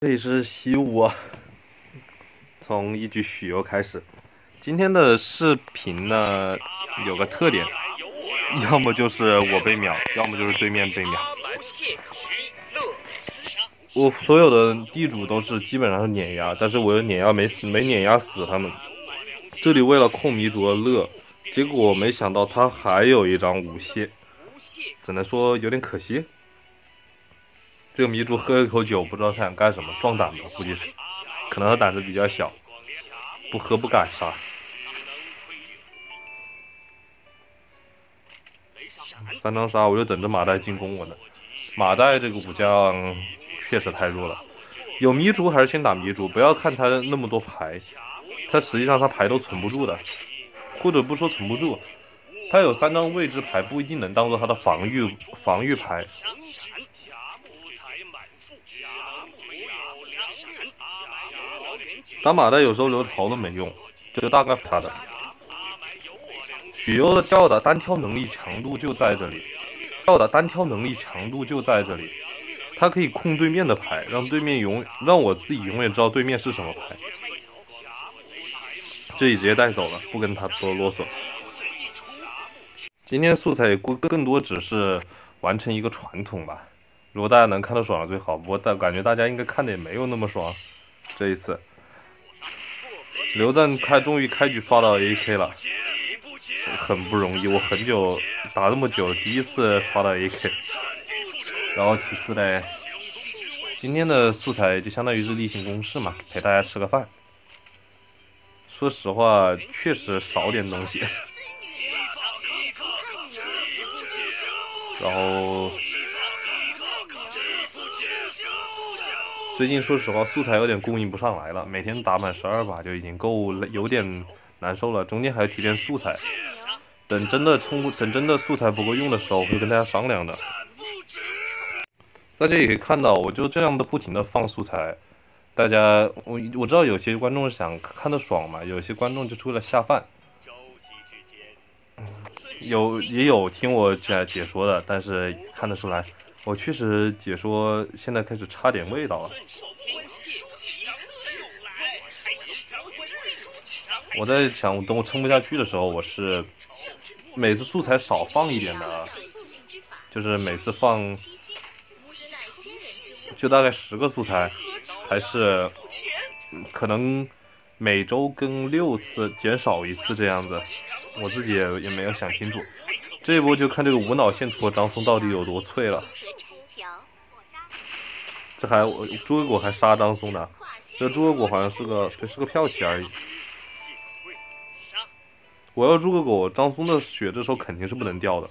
这里是习武啊，从一局许攸开始。今天的视频呢，有个特点，要么就是我被秒，要么就是对面被秒。我所有的地主都是基本上是碾压，但是我又碾压没死，没碾压死他们。这里为了控迷主而乐，结果没想到他还有一张无懈，只能说有点可惜。这个迷主喝一口酒，不知道他想干什么，壮胆吧，估计是，可能他胆子比较小，不喝不敢杀。三张杀，我就等着马岱进攻我呢。马岱这个武将确实太弱了，有迷主还是先打迷主，不要看他那么多牌，他实际上他牌都存不住的，或者不说存不住，他有三张未知牌不一定能当做他的防御防御牌。打马岱有时候留桃都没用，就大概发的。许攸的吊打单挑能力强度就在这里，吊打单挑能力强度就在这里，他可以控对面的牌，让对面永让我自己永远知道对面是什么牌。这里直接带走了，不跟他多啰嗦。今天素材更更多只是完成一个传统吧，如果大家能看得爽最好，不过但感觉大家应该看的也没有那么爽。这一次，刘赞开终于开局刷到 AK 了。很不容易，我很久打那么久，第一次刷到 AK。然后其次嘞，今天的素材就相当于是例行公事嘛，陪大家吃个饭。说实话，确实少点东西。然后最近说实话，素材有点供应不上来了，每天打满十二把就已经够有点难受了，中间还要提炼素材。等真的充，等真的素材不够用的时候，会跟大家商量的。大家也可以看到，我就这样的不停的放素材。大家，我我知道有些观众想看的爽嘛，有些观众就是为了下饭。有也有听我解解说的，但是看得出来，我确实解说现在开始差点味道了。我在想，等我撑不下去的时候，我是。每次素材少放一点的，就是每次放就大概十个素材，还是可能每周更六次，减少一次这样子。我自己也也没有想清楚，这一波就看这个无脑线图张松到底有多脆了。这还诸葛果还杀张松呢，这诸葛果好像是个对是个票棋而已。我要诸葛果，张松的血这时候肯定是不能掉的。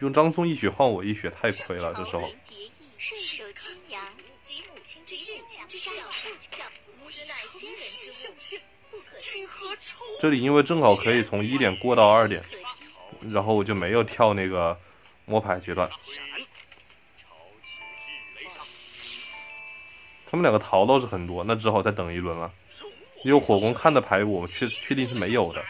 用张松一血换我一血太亏了，这时候。这里因为正好可以从一点过到二点，然后我就没有跳那个摸牌阶段。他们两个逃倒是很多，那只好再等一轮了。因为火攻看的牌，我确确定是没有的。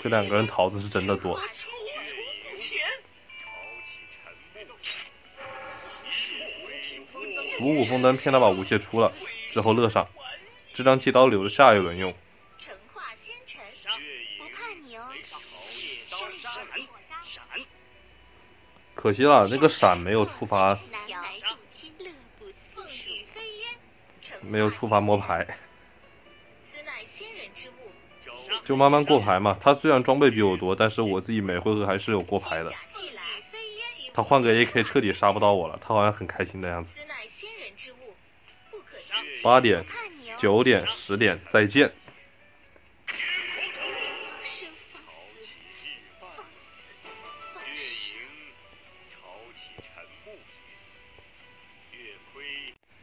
这两个人桃子是真的多。五五丰登骗他把无懈出了，之后乐上，这张借刀留着下一轮用。可惜了，那个闪没有触发。没有触发摸牌，就慢慢过牌嘛。他虽然装备比我多，但是我自己每回合还是有过牌的。他换个 AK 彻底杀不到我了，他好像很开心的样子。八点、九点、十点，再见。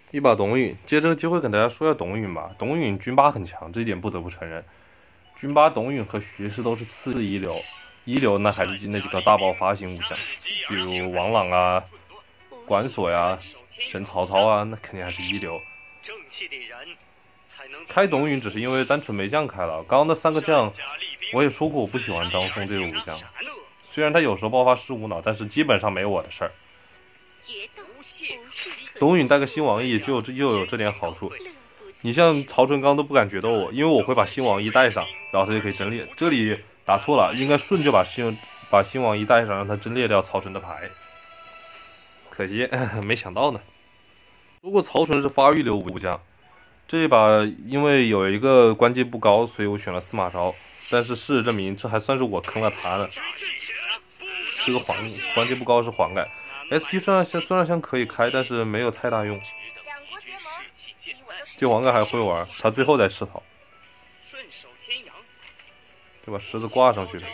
一把董允，借这个机会跟大家说一下董允吧。董允军八很强，这一点不得不承认。军八董允和徐氏都是次一流，一流那还是那几个大爆发型武将，比如王朗啊、管所呀、神曹操啊，那肯定还是一流。开董允只是因为单纯没将开了，刚刚那三个将，我也说过我不喜欢张松这个武将，虽然他有时候爆发失无脑，但是基本上没我的事儿。董允带个新王义就又有这点好处，你像曹纯刚都不敢决斗我，因为我会把新王义带上，然后他就可以真裂。这里打错了，应该顺就把新把新王义带上，让他真裂掉曹纯的牌。可惜 没想到呢。如果曹纯是发育流武将，这一把因为有一个关节不高，所以我选了司马昭。但是事实证明，这还算是我坑了他呢。这个黄关节不高是黄盖，SP 酸辣香孙尚香可以开，但是没有太大用。这黄盖还会玩，他最后再吃桃，就把狮子挂上去了。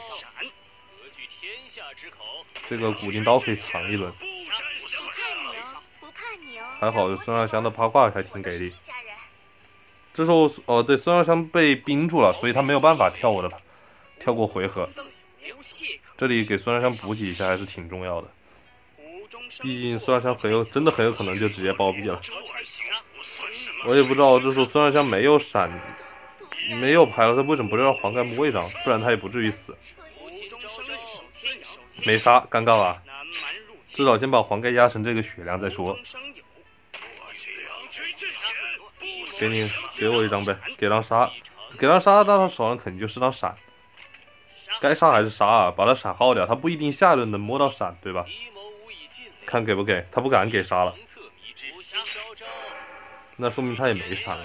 这个古今刀可以藏一轮。还好孙尚香的八卦还挺给力。这时候哦，对，孙尚香被冰住了，所以他没有办法跳我的，跳过回合。这里给孙尚香补给一下还是挺重要的，毕竟孙尚香很有，真的很有可能就直接暴毙了。我也不知道这时候孙尚香没有闪，没有牌了，他为什么不让黄盖摸一张？不然他也不至于死。没杀，尴尬吧？至少先把黄盖压成这个血量再说。给你，给我一张呗，给张杀，给张杀，到他手上肯定就是张闪，该杀还是杀啊，把他闪耗掉，他不一定下一轮能摸到闪，对吧？看给不给，他不敢给杀了，那说明他也没闪了。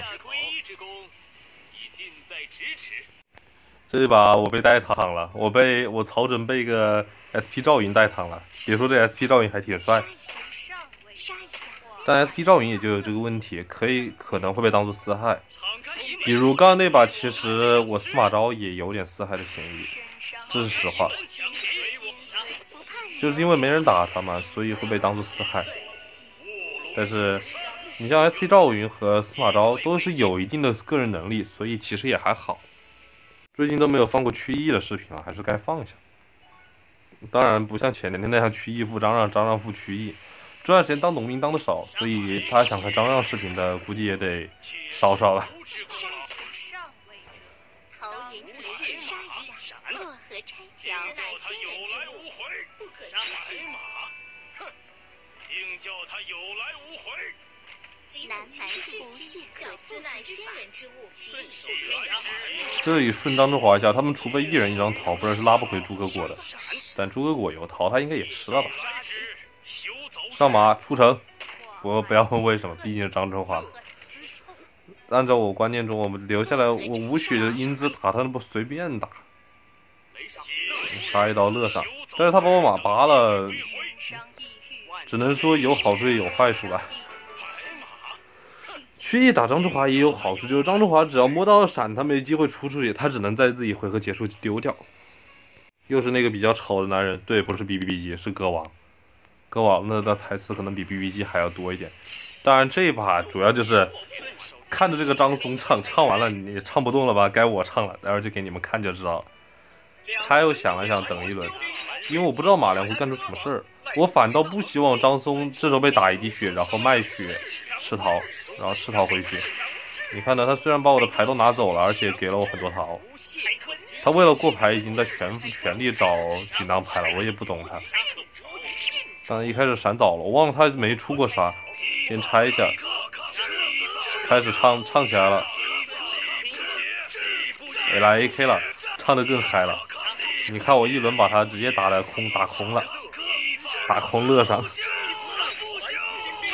这一把我被带躺了，我被我曹准被一个 SP 赵云带躺了，别说这 SP 赵云还挺帅。但 SP 赵云也就有这个问题，可以可能会被当做四害。比如刚刚那把，其实我司马昭也有点四害的嫌疑，这是实话。就是因为没人打他嘛，所以会被当做四害。但是你像 SP 赵云和司马昭都是有一定的个人能力，所以其实也还好。最近都没有放过曲艺的视频了，还是该放一下。当然不像前两天那样曲艺负张让，张让负曲艺。这段时间当农民当的少，所以他想看张让视频的估计也得少少了。并叫他有来无回这里顺当中华一下，他们除非一人一张桃，不然是拉不回诸葛果的。但诸葛果有桃，他应该也吃了吧。上马出城，我不要问为什么，毕竟是张春华。按照我观念中，我们留下来，我武曲的英姿打他那不随便打，杀一刀乐上。但是他把我马拔了，只能说有好处也有坏处吧。曲艺打张春华也有好处，就是张春华只要摸到闪，他没机会出出去，他只能在自己回合结束丢掉。又是那个比较丑的男人，对，不是 B B B 机，是歌王。歌王的的台词可能比 B B 机还要多一点，当然这一把主要就是看着这个张松唱，唱完了你唱不动了吧？该我唱了，待会儿就给你们看就知道了。他又想了想，等一轮，因为我不知道马良会干出什么事儿，我反倒不希望张松这时候被打一滴血，然后卖血吃桃，然后吃桃回去。你看到？他虽然把我的牌都拿走了，而且给了我很多桃，他为了过牌已经在全全力找锦囊牌了，我也不懂他。但一开始闪早了，我忘了他没出过啥。先拆一下，开始唱唱起来了，来 AK 了，唱的更嗨了。你看我一轮把他直接打了空，打空了，打空乐上。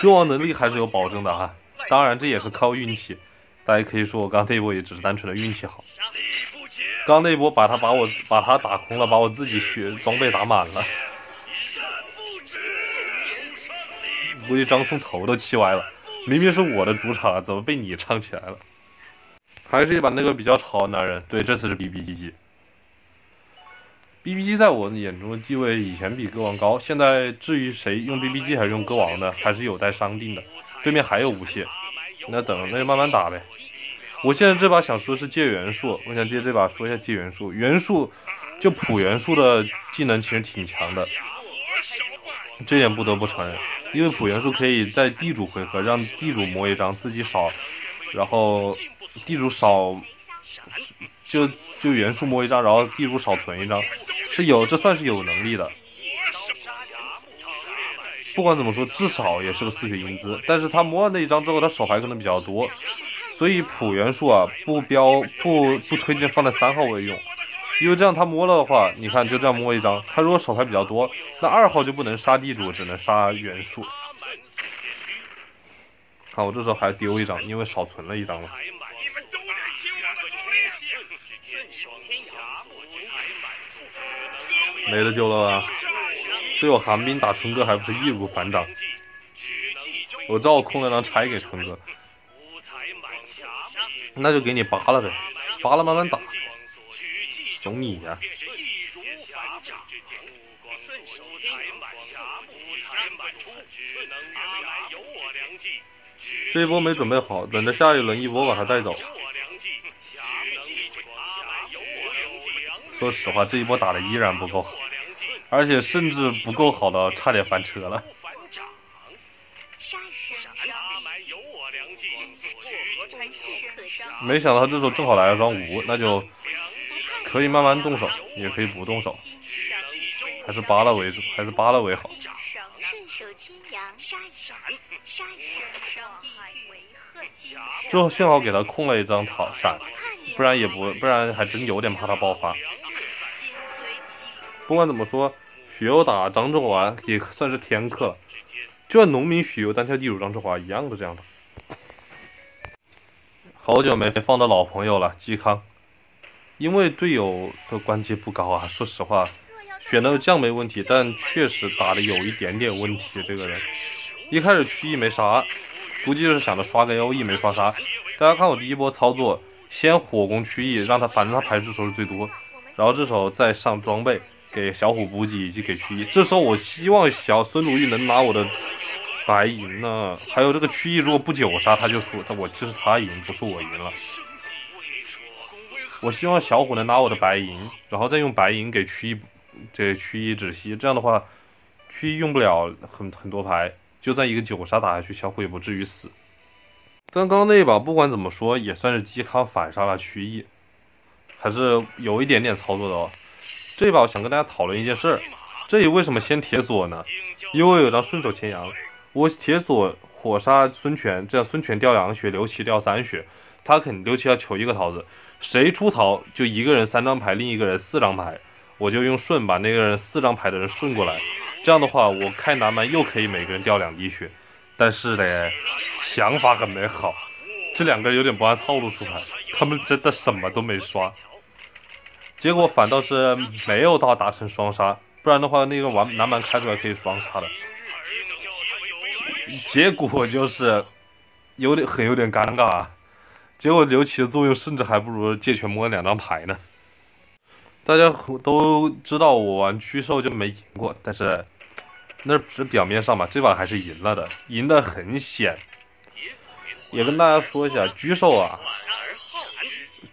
歌王能力还是有保证的哈，当然这也是靠运气。大家可以说我刚那波也只是单纯的运气好。刚那波把他把我把他打空了，把我自己血装备打满了。估计张松头都气歪了，明明是我的主场，怎么被你唱起来了？还是一把那个比较吵的男人，对，这次是 B B G G。B B G 在我眼中的地位以前比歌王高，现在至于谁用 B B G 还是用歌王的，还是有待商定的。对面还有无懈，那等那就慢慢打呗。我现在这把想说是借元素，我想借这把说一下借元素。元素就普元素的技能其实挺强的。这点不得不承认，因为普元素可以在地主回合让地主摸一张，自己少，然后地主少，就就元素摸一张，然后地主少存一张，是有，这算是有能力的。不管怎么说，至少也是个四血英姿。但是他摸完那一张之后，他手牌可能比较多，所以普元素啊不标不不推荐放在三号位用，因为这样他摸了的话，你看就这样摸一张，他如果手牌比较多，那二号就不能杀地主，只能杀元素。看我这时候还丢一张，因为少存了一张了。没得救了吧？这有寒冰打春哥，还不是易如反掌？我知道我空了张拆给春哥，那就给你拔了呗，拔了慢慢打，怂你呀！这一波没准备好，等着下一轮一波把他带走。说实话，这一波打的依然不够好，而且甚至不够好的，差点翻车了。没想到他这时候正好来了张无，那就可以慢慢动手，也可以不动手，还是扒拉为主，还是扒拉为好。最后幸好给他控了一张逃闪，不然也不不然还真有点怕他爆发。不管怎么说，许攸打张志华也算是天克，就像农民许攸单挑地主张志华一样的这样的。好久没放到老朋友了，嵇康，因为队友的关节不高啊，说实话，选的将没问题，但确实打的有一点点问题。这个人一开始区域没杀，估计是想着刷个 L E 没刷杀。大家看我第一波操作，先火攻区域，让他反正他排出手是最多，然后这时候再上装备。给小虎补给以及给区域，这时候我希望小孙如玉能拿我的白银呢。还有这个区域如果不九杀他就输，他我就是他赢，不是我赢了。我希望小虎能拿我的白银，然后再用白银给区一这区一止息，这样的话区一用不了很很多牌，就算一个九杀打下去，小虎也不至于死。但刚刚那一把不管怎么说也算是嵇康反杀了区一，还是有一点点操作的哦。这一把我想跟大家讨论一件事儿，这里为什么先铁锁呢？因为有张顺手牵羊，我铁锁火杀孙权，这样孙权掉两血，刘琦掉三血，他肯刘琦要求一个桃子，谁出逃就一个人三张牌，另一个人四张牌，我就用顺把那个人四张牌的人顺过来，这样的话我开南蛮又可以每个人掉两滴血，但是嘞，想法很美好，这两个人有点不按套路出牌，他们真的什么都没刷。结果反倒是没有到达成双杀，不然的话那个完南蛮开出来可以双杀的。结果就是有点很有点尴尬，啊。结果刘琦的作用甚至还不如借权摸两张牌呢。大家都知道我玩驱兽就没赢过，但是那只表面上吧，这把还是赢了的，赢得很险。也跟大家说一下，狙兽啊。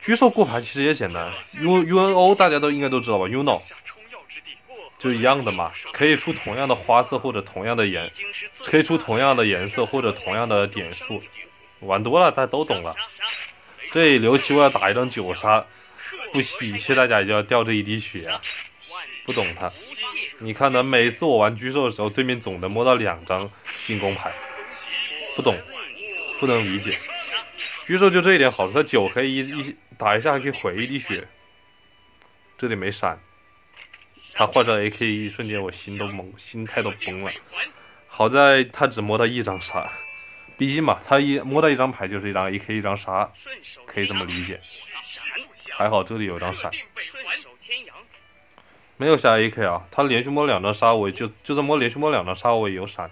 狙兽过牌其实也简单，U U N O 大家都应该都知道吧，Uno 就一样的嘛，可以出同样的花色或者同样的颜，可以出同样的颜色或者同样的点数，玩多了大家都懂了。这刘琦我要打一张九杀，不惜一切代价也要掉这一滴血啊！不懂他，你看呢？每次我玩狙兽的时候，对面总能摸到两张进攻牌，不懂，不能理解。狙兽就这一点好处，他九可以一一打一下还可以回一滴血，这里没闪，他换成 A K 一瞬间我心都懵，心态都崩了。好在他只摸到一张杀，毕竟嘛，他一摸到一张牌就是一张 A K 一张杀，可以这么理解。还好这里有张闪，没有下 A K 啊，他连续摸两张杀，我就就算摸连续摸两张杀，我也有闪。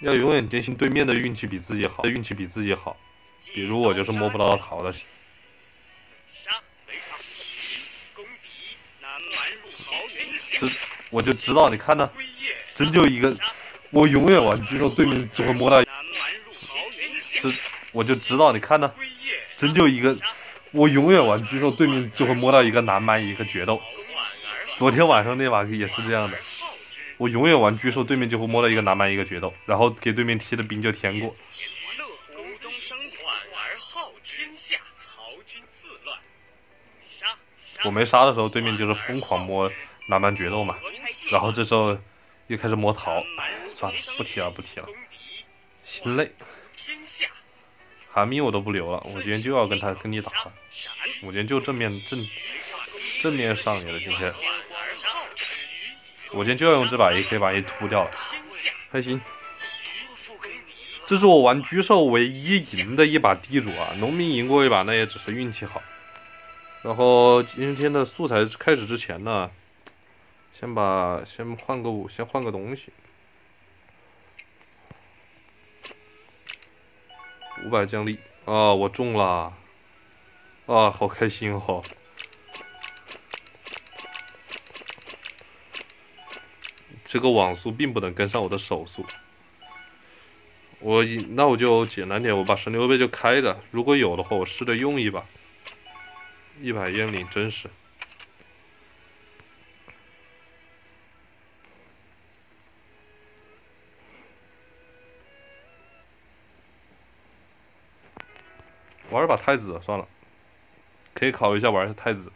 要永远坚信对面的运气比自己好，运气比自己好。比如我就是摸不到桃的。这我就知道，你看呢，真就一个，我永远玩巨兽，对面只会摸到。这我就知道，你看呢，真就一个，我永远玩巨兽，对面只会摸到一个南蛮一个决斗。昨天晚上那把也是这样的。我永远玩巨兽，对面就会摸到一个南蛮一个决斗，然后给对面踢的兵就填过。我没杀的时候，对面就是疯狂摸南蛮决斗嘛，然后这时候又开始摸桃，哎，算了，不提了，不提了，心累。韩咪我都不留了，我今天就要跟他跟你打了，我今天就正面正正面上你了，今天，我今天就要用这把 AK 把你突掉了，开心。这是我玩狙兽唯一赢的一把地主啊！农民赢过一把，那也只是运气好。然后今天的素材开始之前呢，先把先换个武，先换个东西。五百奖励啊！我中了啊！好开心哦！这个网速并不能跟上我的手速。我那我就简单点，我把神牛背就开着，如果有的话，我试着用一把。一百烟领真实。玩一把太子算了，可以考虑一下玩一下太子。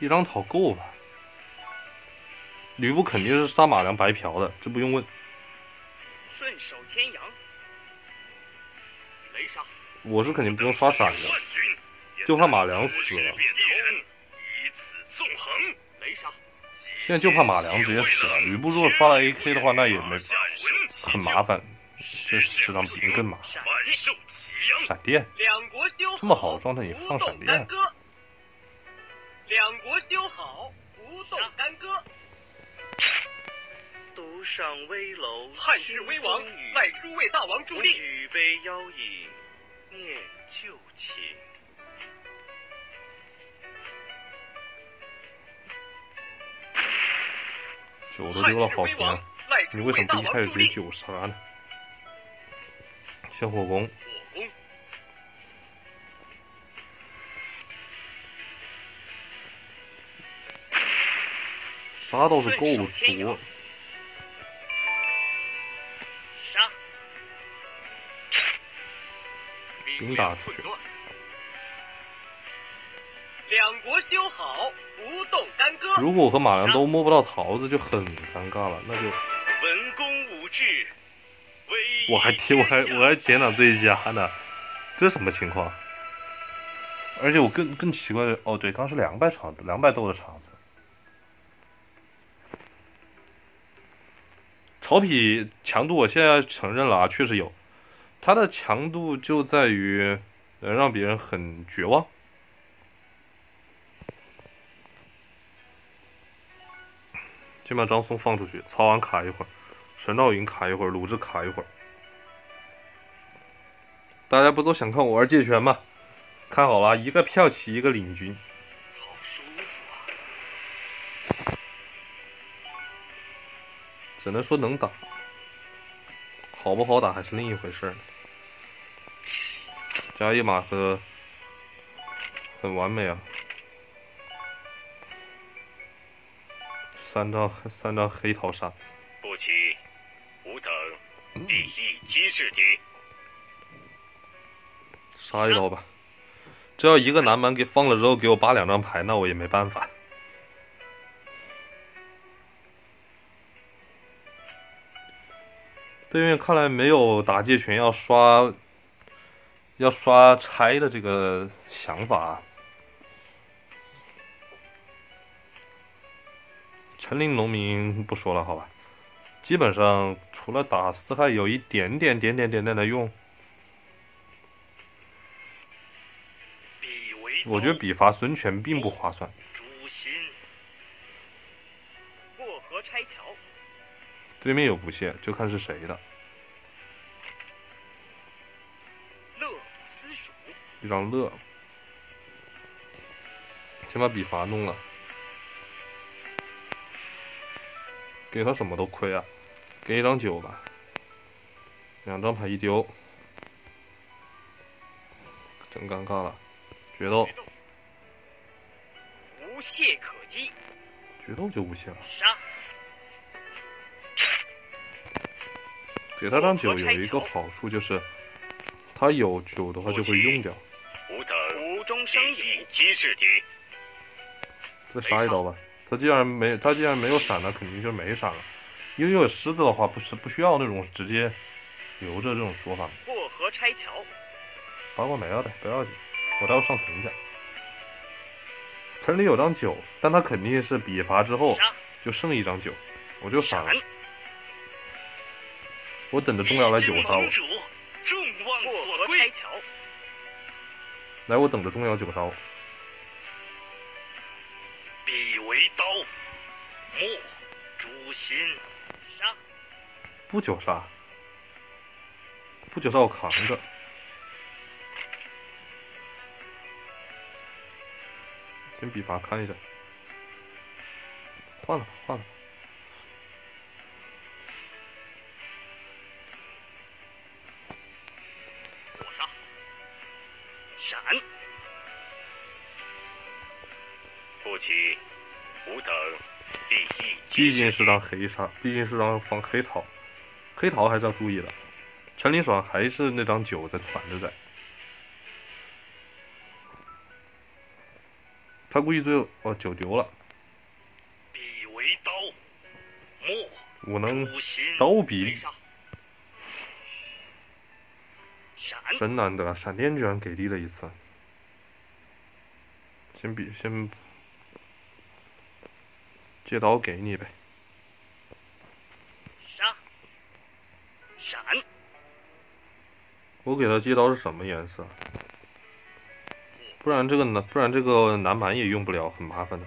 一张桃够吧？吕布肯定是杀马良白嫖的，这不用问。顺手牵羊，雷杀。我是肯定不用刷闪的，就怕马良死了。现在就怕马良直接死了。吕布如果刷了 AK 的话，那也没很麻烦。这这张兵更麻烦。闪电，这么好的状态你放闪电？两国修好，不动干戈。独上危楼，汉室危亡，拜诸位大王助力。举杯邀饮，念旧情。九都丢了，好平。你为什么不一开始直接九杀呢？小火攻。杀倒是够多，杀，兵打出去。两国修好，不动干戈。如果我和马良都摸不到桃子，就很尴尬了。那就文攻武治，我还提我还我还检讨最佳呢，这什么情况？而且我更更奇怪的，哦对，刚是两百场两百多的场子。曹丕强度，我现在承认了啊，确实有，他的强度就在于能让别人很绝望。先把张松放出去，曹昂卡一会儿，神道云卡一会儿，鲁智卡一会儿。大家不都想看我玩借拳吗？看好了，一个骠骑，一个领军。只能说能打，好不好打还是另一回事。加一马和很完美啊，三张三张黑桃杀。不急，吾等第一击制敌。杀一刀吧，只要一个南蛮给放了之后给我扒两张牌，那我也没办法。对面看来没有打借拳要刷，要刷拆的这个想法。陈林农民不说了，好吧，基本上除了打四害有一点点点点点点的用。我觉得比伐孙权并不划算。对面有不屑，就看是谁的。乐私蜀一张乐，先把笔伐弄了，给他什么都亏啊，给一张九吧，两张牌一丢，真尴尬了，决斗，无懈可击。决斗就不行。杀！给他张九有一个好处就是，他有九的话就会用掉。无中生有，一击制敌。再杀一刀吧。他既然没他既然没有闪，那肯定就是没闪了。因为有狮子的话，不是不需要那种直接留着这种说法。过河拆桥，八卦没了的，不要紧，我待会上城去。城里有张九，但他肯定是比罚之后！就剩一张九，我就闪闪了。！我等着钟瑶来九杀我众望所归。来我等着钟瑶九杀我。为刀，莫诛心。杀！不九杀，不九杀我扛着。先比罚看一下，换了吧，换了吧。火杀！闪！不起，毕竟是。张黑杀，毕竟是张放黑桃，黑桃还是要注意的。陈林爽还是那张九在传着在，他估计最后哦九丢了，彼为刀，莫我能。刀比！真难得，闪电居然给力了一次。先比先借刀给你呗，杀！闪！我给他借刀是什么颜色？不然这个南不然这个南蛮也用不了，很麻烦的。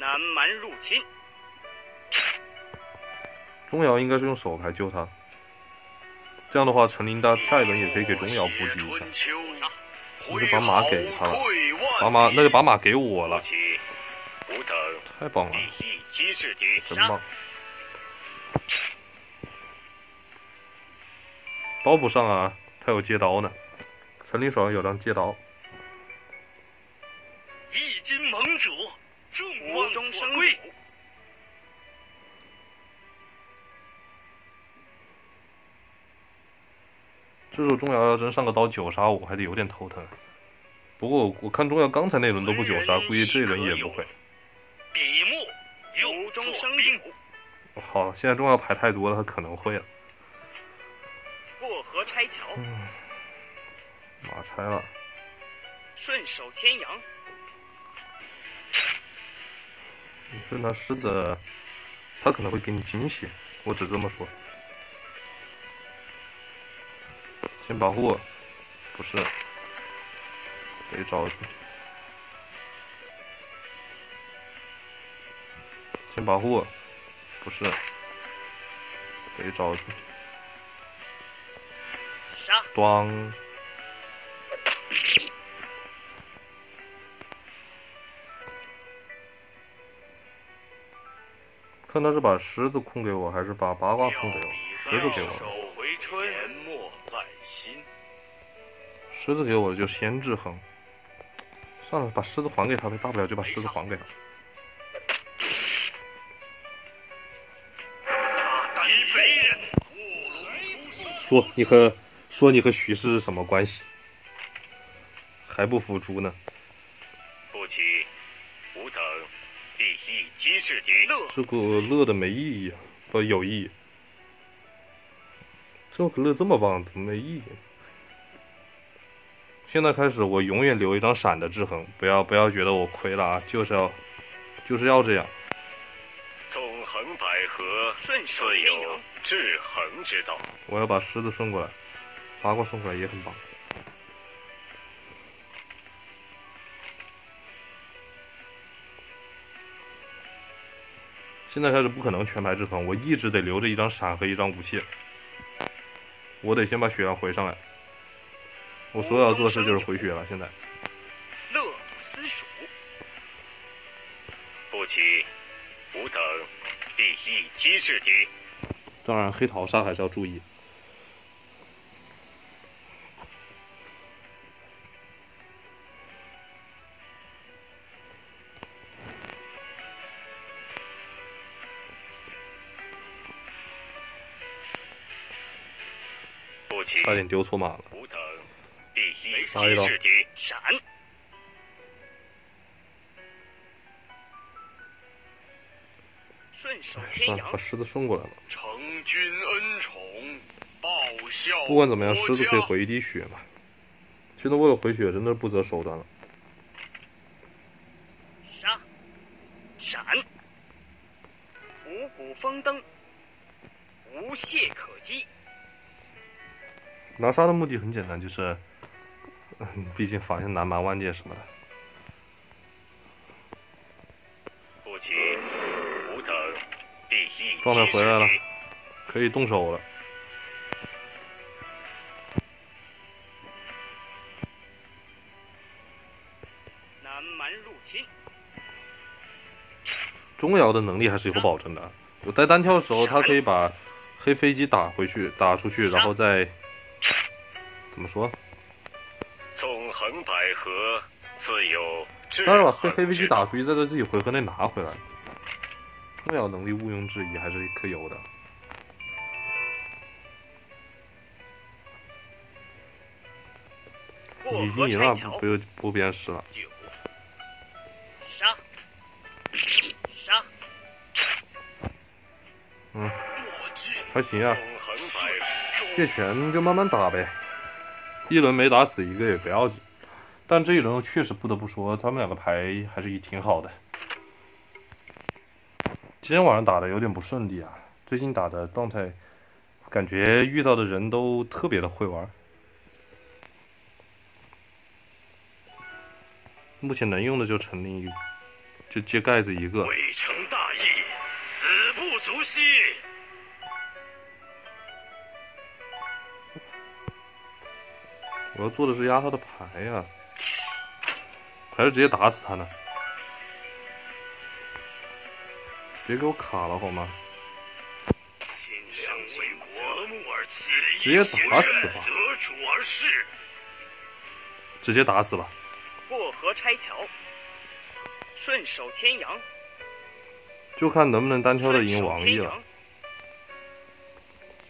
南蛮入侵，钟瑶应该是用手牌救他，这样的话陈琳达下一轮也可以给钟瑶补给一下。我就把马给他了把马那就把马给我了，太棒了制敌。真棒！刀不上啊，他有借刀呢。陈立爽有张借刀，一金盟主，众望所归。有，这时候钟瑶要真上个刀九杀我，还得有点头疼。不过我我看钟瑶刚才那轮都不九杀，估计这一轮也不会。笔墨用无中生兵有，好，现在重要牌太多了，他可能会了。过河拆桥，嗯，马拆了，顺手牵羊，这那狮子，他可能会给你惊喜，我只这么说。先保护，不是，得找，先保护，不是，得找，杀！咣，看他是把狮子空给我，还是把八卦空给我？狮子给我。狮子给我的就先制衡。算了，把狮子还给他呗，大不了就把狮子还给他。说你和说你和徐氏是什么关系？还不服输呢？不起，吾等必一击制敌。乐这个乐的没意义啊，不有意义。这个乐这么棒，怎么没意义？现在开始，我永远留一张闪的制衡，不要不要觉得我亏了啊，就是要就是要这样。纵横捭阖，顺手自有牵羊，制衡之道。我要把狮子顺过来，八卦顺过来也很棒。现在开始不可能全牌制衡，我一直得留着一张闪和一张武器。我得先把血量回上来。我所有要做的事就是回血了。现在乐不思蜀，不起，吾等必一击制敌。当然黑桃杀还是要注意。差点丢错马了。杀一刀。顺手牵羊，把狮子顺过来了。承君恩宠，报效不管怎么样，狮子可以回一滴血嘛。现在为了回血，真的是不择手段了。杀，闪，五谷丰登，无懈可击。拿杀的目的很简单，就是，嗯，毕竟法线南蛮万界什么的。不急，吾等必一状态击回来了。可以动手了。南蛮入侵，钟瑶的能力还是有保证的。我在单挑的时候，他可以把黑飞机打回去，打出去，然后再怎么说？纵横捭阖，自有当然把黑黑飞机打出去，再在自己回合内拿回来。钟瑶能力毋庸置疑，还是可有的。已经赢了，河拆桥不，用不鞭尸了。杀，杀，嗯，还行啊，借拳就慢慢打呗。一轮没打死一个也不要紧，但这一轮我确实不得不说，他们两个牌还是挺好的。今天晚上打的有点不顺利啊，最近打的状态，感觉遇到的人都特别的会玩。目前能用的就陈林一个，就接盖子一个。未成大义，死不足惜。我要做的是压他的牌呀、还是直接打死他呢？别给我卡了好吗？直接打死吧择主而事。直接打死吧。过河拆桥，顺手牵羊，就看能不能单挑的赢王毅了。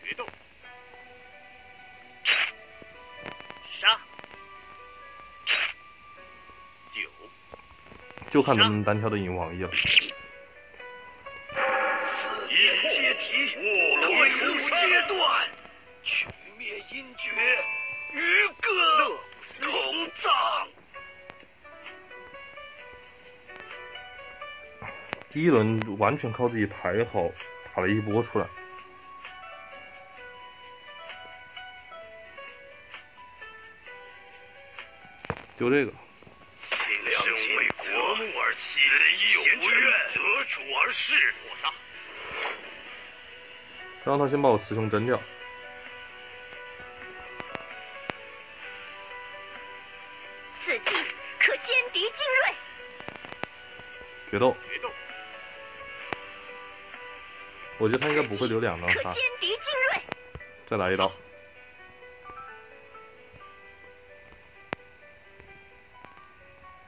决斗，杀，九，就看能不能单挑的赢王毅了。一阶梯，退出阶段，取灭阴绝，与乐歌同葬。第一轮完全靠自己排好打了一波出来。就这个，亲生为国，怒而起，有不愿择主而事。火杀，让他先把我雌雄扔掉。此计可歼敌精锐，决斗，我觉得他应该不会留两张杀。再来一刀。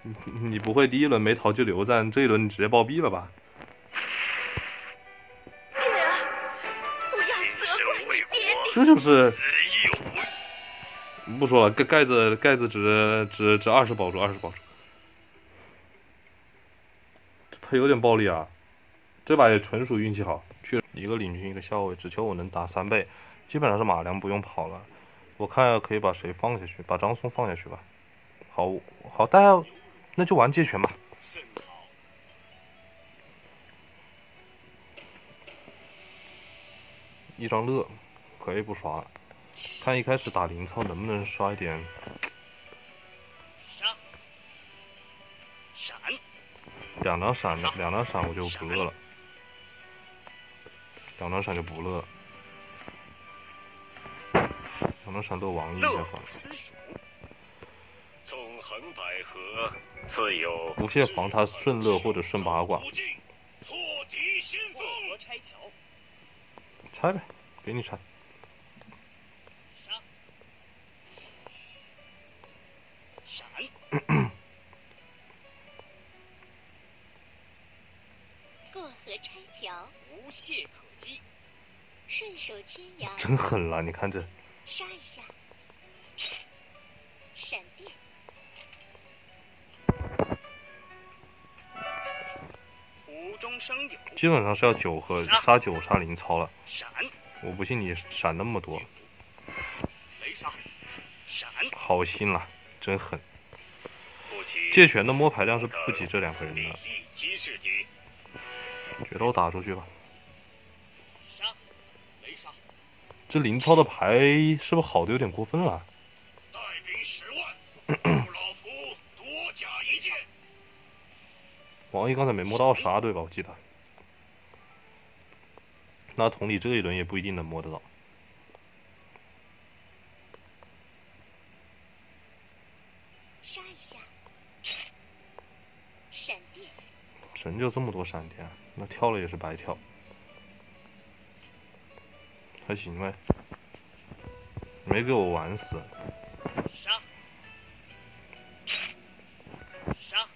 你你不会第一轮没逃就留战，这一轮你直接暴毙了吧？这就是不说了，盖盖子盖子值值值二十宝珠，二十宝珠。他有点暴力啊，这把也纯属运气好，去一个领军一个校尉，只求我能打三倍，基本上是马良不用跑了。我看可以把谁放下去，把张松放下去吧。好好，大家那就玩借拳吧。一张乐，可以不刷了。看一开始打零操能不能刷一点，杀，闪，两张闪的，两张闪我就不乐了，两张闪就不乐，两张闪乐王一下乐算了不。思蜀，纵横捭阖，自有不屑防他顺乐或者顺八卦，破敌先锋拆桥，拆呗，给你拆。杀，闪，拆桥，无懈可击。顺手牵羊。真狠了，你看这。杀一下，闪电，无中生有，基本上是要九和杀。九杀林操了。闪。我不信你闪那么多，雷杀，闪。好心了，真狠。借拳的摸排量是不及这两个人的，利击制敌，决斗打出去吧。杀，雷杀，这林超的牌是不是好的有点过分了？带兵十万，助老夫多加一件。王毅刚才没摸到杀对吧？我记得。那同理，这一轮也不一定能摸得到。杀一下，闪电，神就这么多闪电，那跳了也是白跳。还行呗，没给我玩死。杀，杀，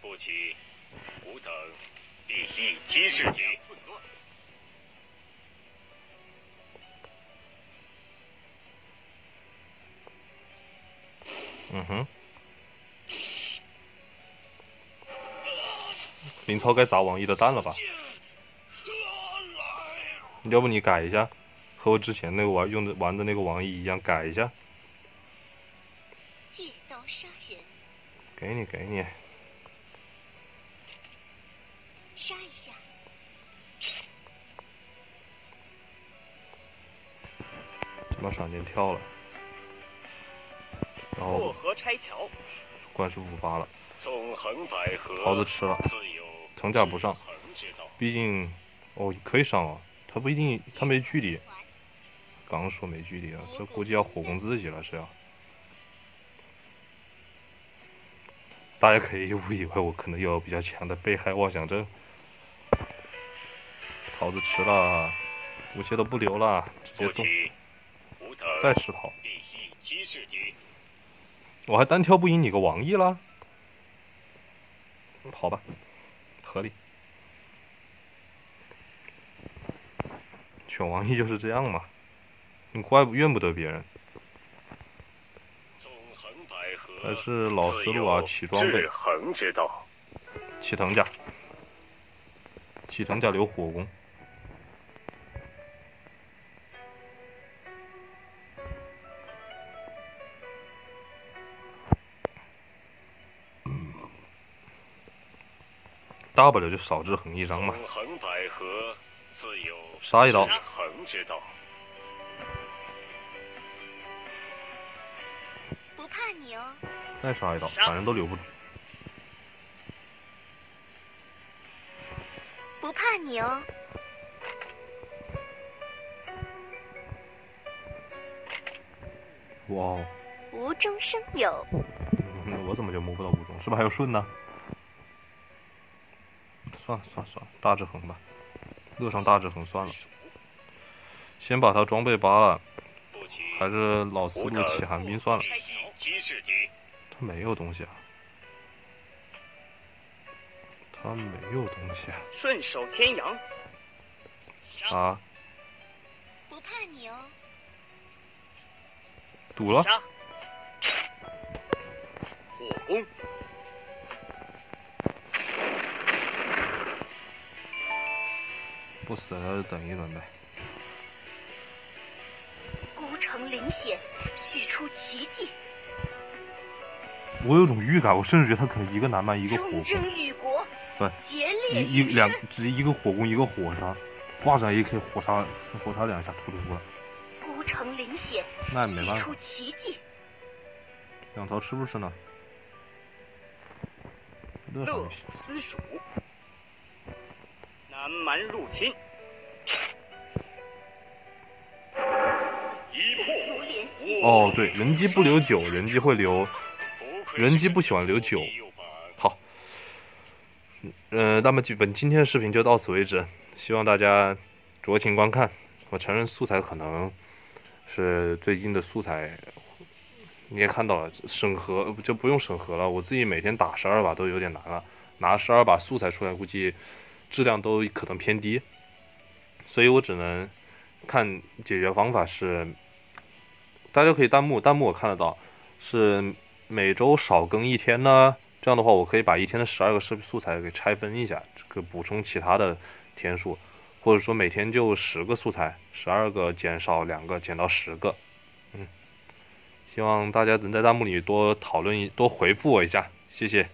不起，吾等地利击制敌。林操该砸王毅的蛋了吧？要不你改一下，和我之前那个玩用的玩的那个王毅一样，改一下。借刀杀人，给你，给你。杀一下，这把闪电跳了，然过后河拆桥，关师傅拔了，纵横捭阖，桃子吃了，自有藤甲不上。毕竟哦可以上啊，他不一定他没距离，刚刚说没距离啊，这估计要火攻自己了是要。大家可以误以为我可能有比较强的被害妄想症。桃子吃了，武器都不留了，直接动，再吃桃。我还单挑不赢你个王毅了？跑吧，合理。选王毅就是这样嘛，你怪不怨不得别人。还是老思路啊，起装备。起藤甲，起藤甲留火攻。大不了就少制横一张嘛纵，横捭阖，自有杀一刀。不怕你哦，再杀一刀，反正都留不住。不怕你哦，哇哦，无中生有，嗯我怎么就摸不到无中？是不是还有顺呢？算了算了算了，大制衡吧，乐上大志恒算了。先把他装备扒了，还是老思路起寒冰算了。他没有东西啊，他没有东西啊。顺手牵羊，啊，不怕你哦，堵了，火攻，不死了就等一等呗。孤城临险，续出奇迹，我有种预感，我甚至觉得他可能一个南蛮一个火对，一一两只一个火攻一个火杀，挂上也可以火杀火杀两下突突突了。孤城临险，那也没办法出奇迹，两头吃不吃呢？乐上乐就行。私蜀，南蛮入侵，哦，对，人机不留九，人机会留。人机不喜欢留酒是右膀好，呃，那么基本今天的视频就到此为止，希望大家酌情观看。我承认素材可能是最近的素材，你也看到了，审核就不用审核了，我自己每天打十二把都有点难了，拿十二把素材出来，估计质量都可能偏低。所以我只能看解决方法是，大家可以弹幕，弹幕我看得到，是每周少更一天呢。这样的话，我可以把一天的十二个视频素材给拆分一下，这个补充其他的天数，或者说每天就十个素材，十二个减少两个，减到十个。嗯，希望大家能在弹幕里多讨论一多回复我一下，谢谢。